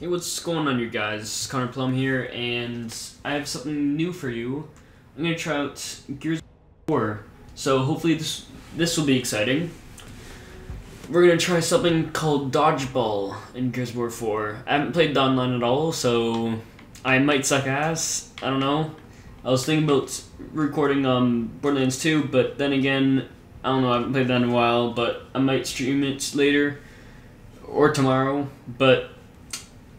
Hey, what's going on, you guys? Conor Plum here, and I have something new for you. I'm gonna try out Gears 4. So hopefully this this will be exciting. We're gonna try something called Dodgeball in Gears of War 4. I haven't played online at all, so I might suck ass. I don't know. I was thinking about recording um Borderlands 2, but then again, I don't know. I haven't played that in a while, but I might stream it later or tomorrow. But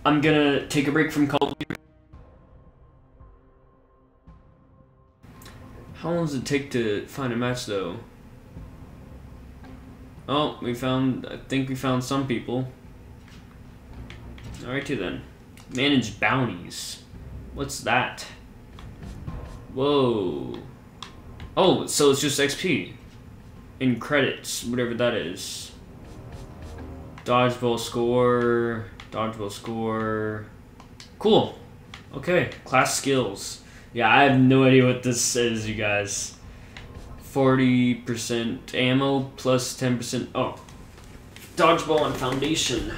I'm gonna take a break from Duty. How long does it take to find a match though? Oh, we found, I think we found some people. Alrighty then. Manage bounties. What's that? Whoa. Oh, so it's just XP. In credits, whatever that is. Dodgeball score. Dodgeball score. Cool. Okay, class skills. Yeah, I have no idea what this is, you guys. 40% ammo plus 10%. Oh. Dodgeball and foundation.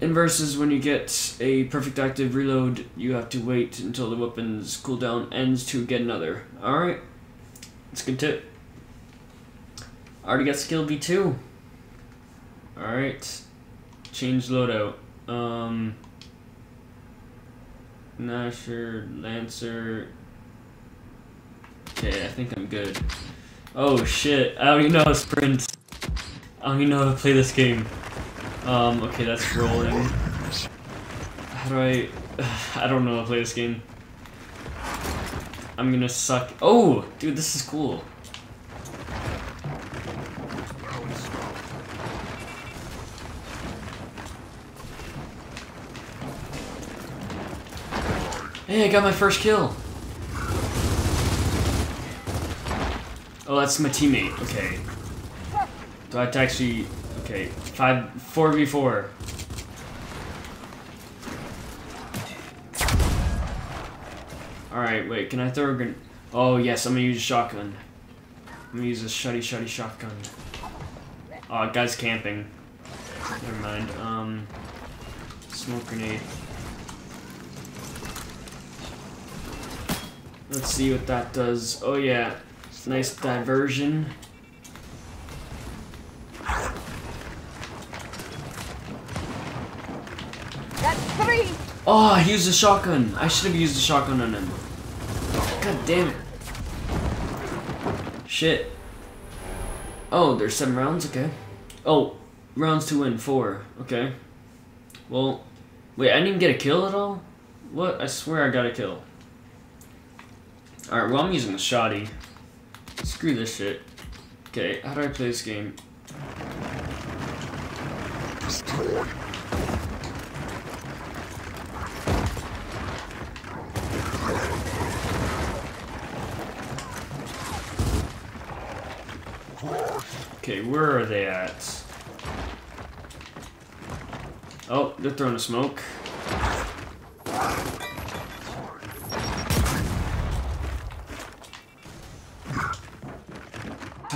In versus, when you get a perfect active reload, you have to wait until the weapon's cooldown ends to get another. Alright. That's a good tip. Already got skill V2. Alright. Change loadout. Um, Gnasher, Lancer. Okay, I think I'm good. Oh shit, I don't even know how to sprint. I don't even know how to play this game. Um, okay, that's rolling. How do I... I don't know how to play this game. I'm gonna suck. Oh! Dude, this is cool. Hey, I got my first kill. Oh, that's my teammate. Okay. Do I have to actually... Okay, 5... 4v4. Alright, wait, can I throw a gun? Oh, yes, I'm gonna use a shotgun. I'm gonna use a shutty shutty shotgun. Oh, guy's camping. Never mind. Um... Smoke grenade. Let's see what that does. Oh yeah, nice diversion. That's three. Oh, he used a shotgun. I should have used a shotgun on him. God damn it. Shit. Oh, there's seven rounds? Okay. Oh, rounds to win. Four. Okay. Well, wait, I didn't even get a kill at all? What? I swear I got a kill. Alright, well I'm using the shoddy. Screw this shit. Okay, how do I play this game? Okay, where are they at? Oh, they're throwing a smoke.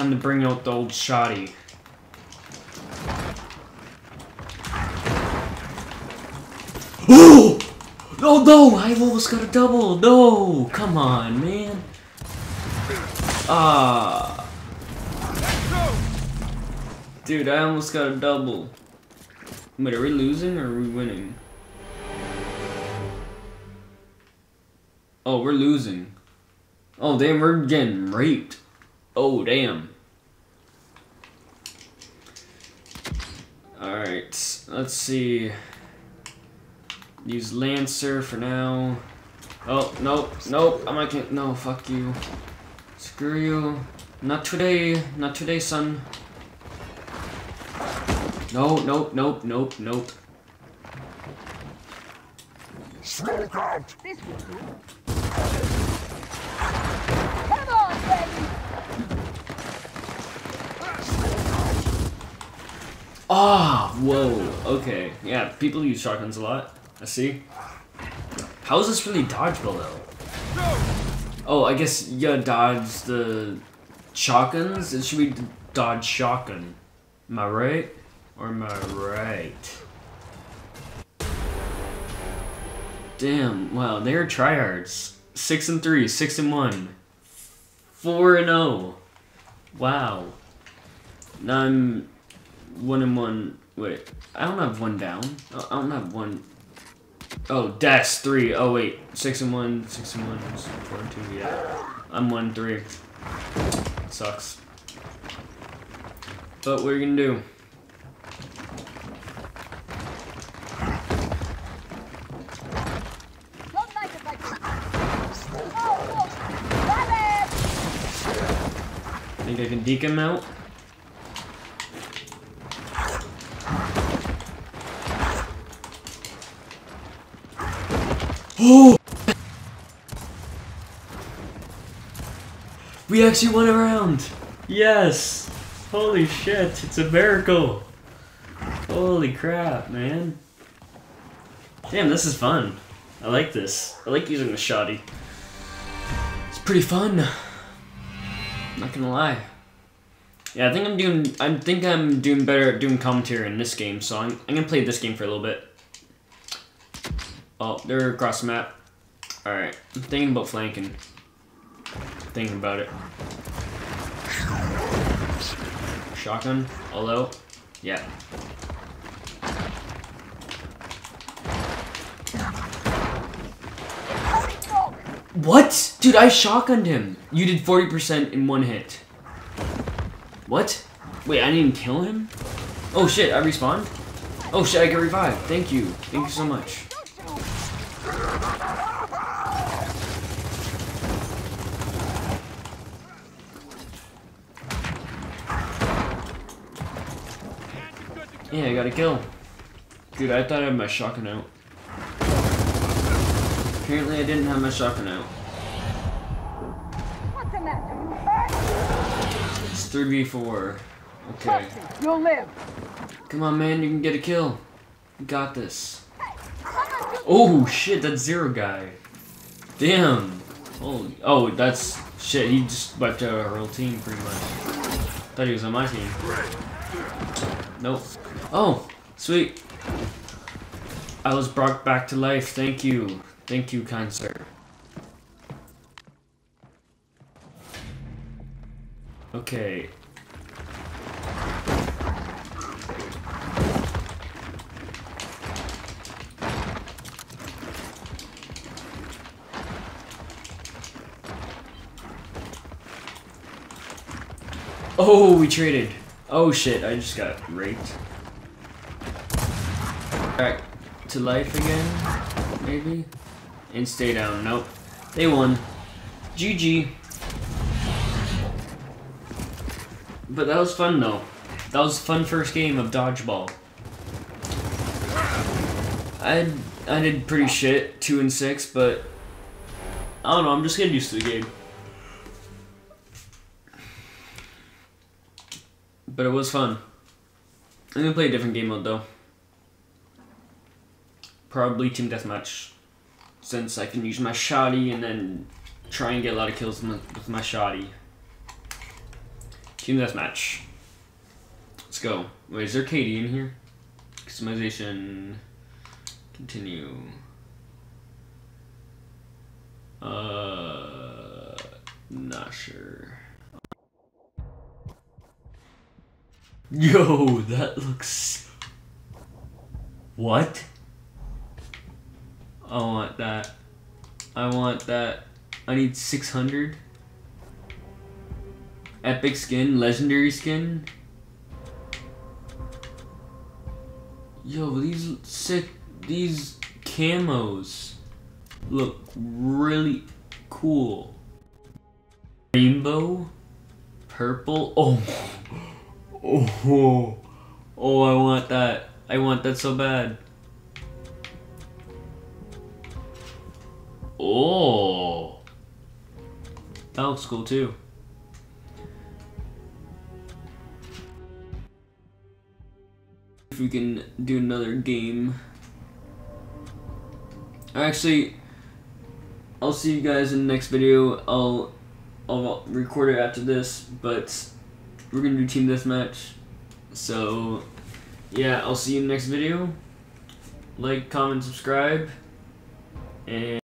Time to bring out the old shoddy. Oh! Oh no! I almost got a double! No! Come on, man. Ah. Dude, I almost got a double. Wait, are we losing or are we winning? Oh, we're losing. Oh, damn, we're getting raped. Oh, damn. Alright, let's see. Use Lancer for now. Oh, nope, nope, I'm not gonna, no, fuck you. Screw you. Not today, not today, son. No, nope, nope, nope, nope. Smoke out. This will do. Come on, baby. Ah, whoa, okay. Yeah, people use shotguns a lot. I see. How is this really Dodgeball, though? Oh, I guess you dodge the shotguns? It should be dodge shotgun. Am I right? Or am I right? Damn, wow, they're tryhards. Six and three, six and one, four and oh. Wow. Now I'm one and one. Wait, I don't have one down. I don't have one. Oh, dash three. Oh wait, six and one, six and one, four and two. Yeah, I'm one three. Sucks. But what are you gonna do? It! Think I can deke him out? We actually went around! Yes! Holy shit, it's a miracle! Holy crap, man. Damn, this is fun. I like this. I like using the shoddy. It's pretty fun. Not gonna lie. Yeah, I think I'm doing. I think I'm doing better at doing commentary in this game, so I'm, I'm gonna play this game for a little bit. Oh, they're across the map. All right, I'm thinking about flanking. Thinking about it. Shotgun, although, yeah. What? Dude, I shotgunned him. You did 40% in one hit. What? Wait, I didn't kill him? Oh shit, I respawned? Oh shit, I get revived. Thank you. Thank you so much. Don't shoot! Yeah, I got a kill. Dude, I thought I had my shotgun out. Apparently I didn't have my shotgun out. What's the matter? You? It's 3v4. Okay. You'll live. Come on, man, you can get a kill. You got this. Oh, shit, that Zero Guy. Damn. Holy. Oh, that's. Shit, he just wiped out our whole team pretty much. Thought he was on my team. Nope. Oh, sweet. I was brought back to life. Thank you. Thank you, kind sir. Okay. Oh, we traded. Oh shit, I just got raped. Back to life again, maybe? And stay down. Nope. They won. GG. But that was fun though. That was fun first game of dodgeball. I I did pretty shit, two and six, but I don't know. I'm just getting used to the game. But it was fun. I'm gonna play a different game mode though. Probably team deathmatch, since I can use my shoddy and then try and get a lot of kills with my, shoddy. Team deathmatch. Let's go. Wait, is there KD in here? Customization. Continue. Uh, not sure. Yo, that looks. What? I want that. I want that. I need 600. Epic skin, legendary skin. Yo, these sick. These camos look really cool. Rainbow, purple. Oh. Oh, oh, I want that. I want that so bad. Oh, that looks cool too. If we can do another game. Actually, I'll see you guys in the next video. I'll I'll record it after this, but we're gonna do team this deathmatch. So, yeah, I'll see you in the next video. Like, comment, subscribe, and